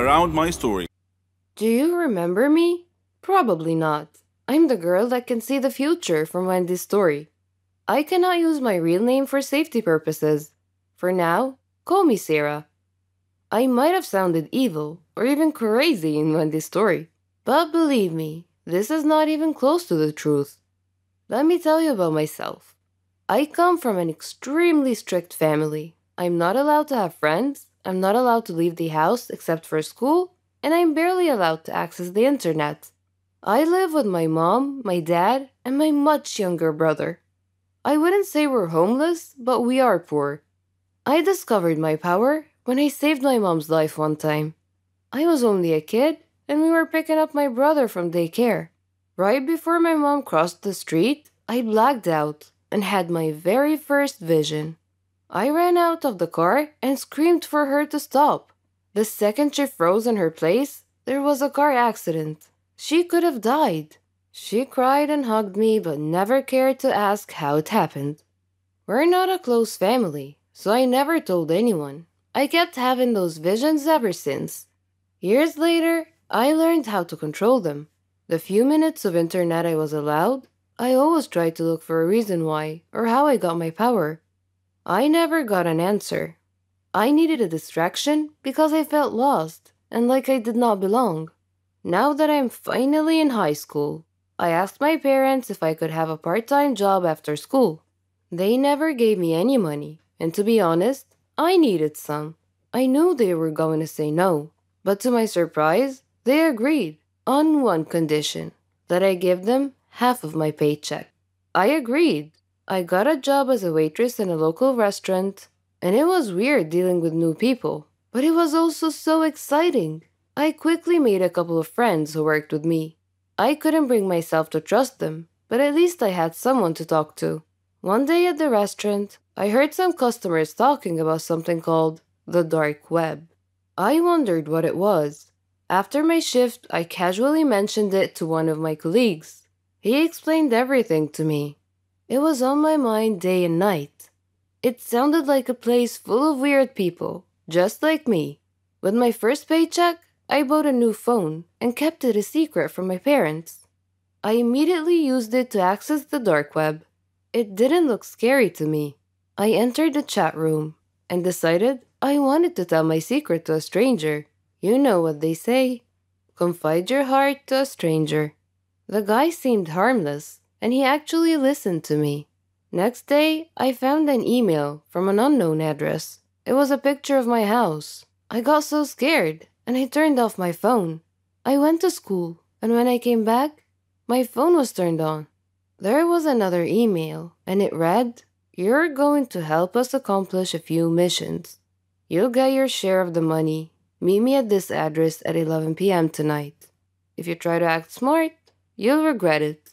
around my story. Do you remember me? Probably not. I'm the girl that can see the future from Wendy's story. I cannot use my real name for safety purposes. For now, call me Sarah. I might have sounded evil or even crazy in Wendy's story, but believe me, this is not even close to the truth. Let me tell you about myself. I come from an extremely strict family. I'm not allowed to have friends, I'm not allowed to leave the house except for school, and I'm barely allowed to access the internet. I live with my mom, my dad, and my much younger brother. I wouldn't say we're homeless, but we are poor. I discovered my power when I saved my mom's life one time. I was only a kid, and we were picking up my brother from daycare. Right before my mom crossed the street, I blacked out and had my very first vision. I ran out of the car and screamed for her to stop. The second she froze in her place, there was a car accident. She could have died. She cried and hugged me, but never cared to ask how it happened. We're not a close family, so I never told anyone. I kept having those visions ever since. Years later, I learned how to control them. The few minutes of internet I was allowed, I always tried to look for a reason why or how I got my power. I never got an answer. I needed a distraction because I felt lost and like I did not belong. Now that I'm finally in high school, I asked my parents if I could have a part time job after school. They never gave me any money, and to be honest, I needed some. I knew they were going to say no, but to my surprise, they agreed on one condition that I give them half of my paycheck. I agreed. I got a job as a waitress in a local restaurant, and it was weird dealing with new people, but it was also so exciting. I quickly made a couple of friends who worked with me. I couldn't bring myself to trust them, but at least I had someone to talk to. One day at the restaurant, I heard some customers talking about something called the dark web. I wondered what it was. After my shift, I casually mentioned it to one of my colleagues. He explained everything to me. It was on my mind day and night. It sounded like a place full of weird people, just like me. With my first paycheck, I bought a new phone and kept it a secret from my parents. I immediately used it to access the dark web. It didn't look scary to me. I entered the chat room and decided I wanted to tell my secret to a stranger. You know what they say confide your heart to a stranger. The guy seemed harmless, and he actually listened to me. Next day, I found an email from an unknown address. It was a picture of my house. I got so scared and I turned off my phone. I went to school, and when I came back, my phone was turned on. There was another email, and it read, You're going to help us accomplish a few missions. You'll get your share of the money. Meet me at this address at 11 p.m. tonight. If you try to act smart, you'll regret it.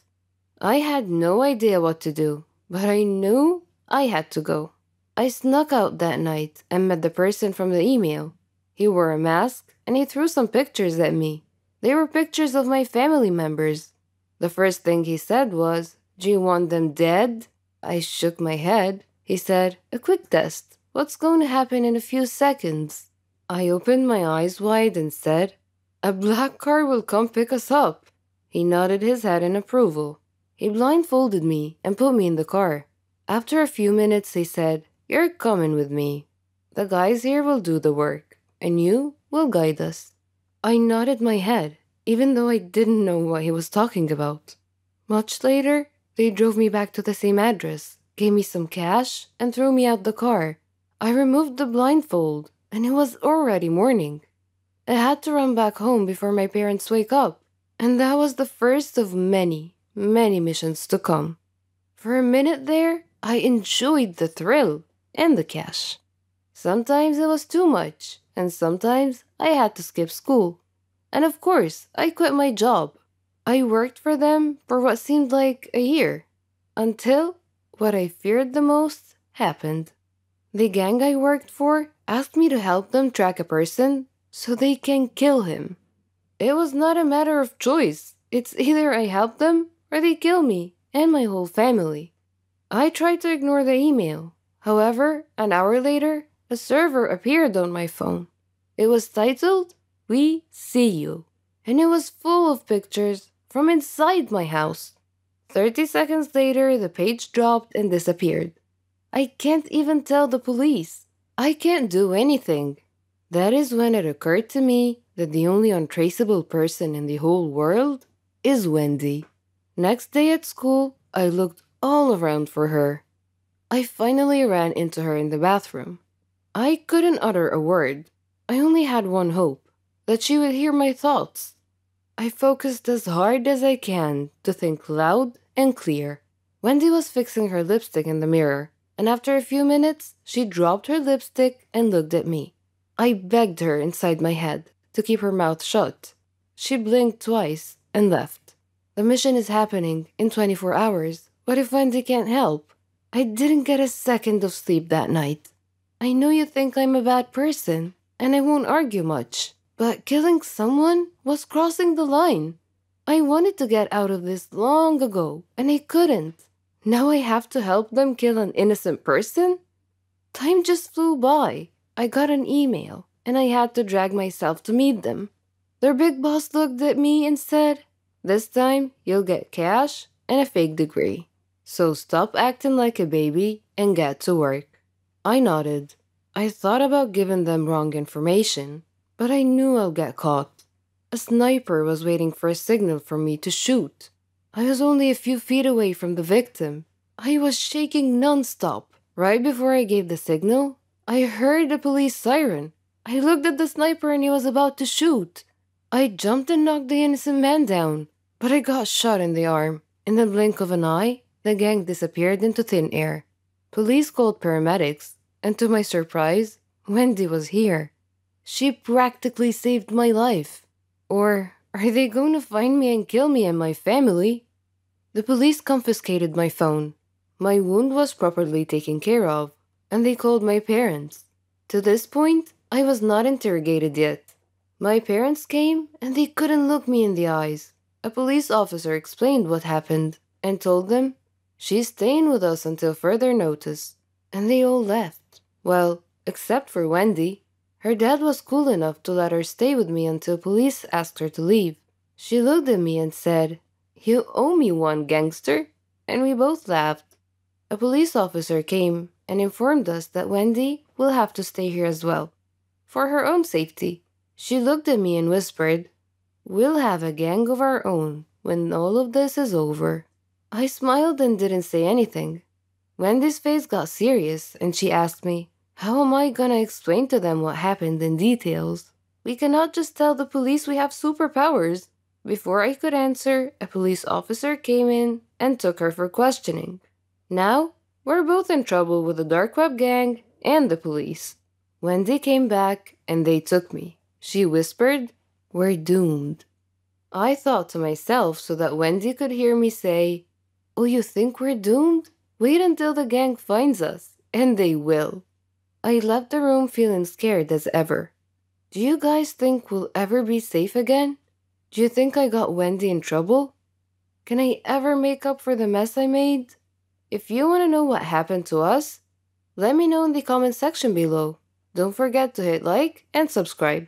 I had no idea what to do, but I knew I had to go. I snuck out that night and met the person from the email. He wore a mask and he threw some pictures at me. They were pictures of my family members. The first thing he said was, Do you want them dead? I shook my head. He said, A quick test. What's going to happen in a few seconds? I opened my eyes wide and said, A black car will come pick us up. He nodded his head in approval. He blindfolded me and put me in the car. After a few minutes, he said, You're coming with me. The guys here will do the work, and you will guide us. I nodded my head, even though I didn't know what he was talking about. Much later, they drove me back to the same address, gave me some cash, and threw me out the car. I removed the blindfold, and it was already morning. I had to run back home before my parents wake up, and that was the first of many, many missions to come. For a minute there, I enjoyed the thrill and the cash. Sometimes it was too much, and sometimes I had to skip school. And of course, I quit my job. I worked for them for what seemed like a year, until what I feared the most happened. The gang I worked for asked me to help them track a person so they can kill him. It was not a matter of choice. It's either I help them or they kill me and my whole family. I tried to ignore the email. However, an hour later, a server appeared on my phone. It was titled We see you. And it was full of pictures from inside my house. 30 seconds later, the page dropped and disappeared. I can't even tell the police. I can't do anything. That is when it occurred to me that the only untraceable person in the whole world is Wendy. Next day at school, I looked all around for her. I finally ran into her in the bathroom. I couldn't utter a word. I only had one hope that she would hear my thoughts. I focused as hard as I can to think loud and clear. Wendy was fixing her lipstick in the mirror, and after a few minutes, she dropped her lipstick and looked at me. I begged her inside my head to keep her mouth shut. She blinked twice and left. The mission is happening in 24 hours. What if Wendy can't help? I didn't get a second of sleep that night. I know you think I'm a bad person, and I won't argue much. But killing someone was crossing the line. I wanted to get out of this long ago, and I couldn't. Now I have to help them kill an innocent person? Time just flew by. I got an email, and I had to drag myself to meet them. Their big boss looked at me and said, This time you'll get cash and a fake degree. So stop acting like a baby and get to work. I nodded. I thought about giving them wrong information, but I knew I'll get caught. A sniper was waiting for a signal for me to shoot. I was only a few feet away from the victim. I was shaking nonstop. Right before I gave the signal, I heard the police siren. I looked at the sniper and he was about to shoot. I jumped and knocked the innocent man down, but I got shot in the arm. In the blink of an eye, the gang disappeared into thin air. Police called paramedics, and to my surprise, Wendy was here. She practically saved my life. Or are they going to find me and kill me and my family? The police confiscated my phone. My wound was properly taken care of, and they called my parents. To this point, I was not interrogated yet. My parents came and they couldn't look me in the eyes. A police officer explained what happened and told them, She's staying with us until further notice. And they all left. Well, except for Wendy. Her dad was cool enough to let her stay with me until police asked her to leave. She looked at me and said, You owe me one, gangster. And we both laughed. A police officer came and informed us that Wendy will have to stay here as well. For her own safety. She looked at me and whispered, We'll have a gang of our own when all of this is over. I smiled and didn't say anything. Wendy's face got serious and she asked me, how am I gonna explain to them what happened in details? We cannot just tell the police we have superpowers. Before I could answer, a police officer came in and took her for questioning. Now, we're both in trouble with the dark web gang and the police. Wendy came back and they took me. She whispered, We're doomed. I thought to myself so that Wendy could hear me say, Oh, you think we're doomed? Wait until the gang finds us, and they will. I left the room feeling scared as ever. Do you guys think we'll ever be safe again? Do you think I got Wendy in trouble? Can I ever make up for the mess I made? If you want to know what happened to us, let me know in the comment section below. Don't forget to hit like and subscribe.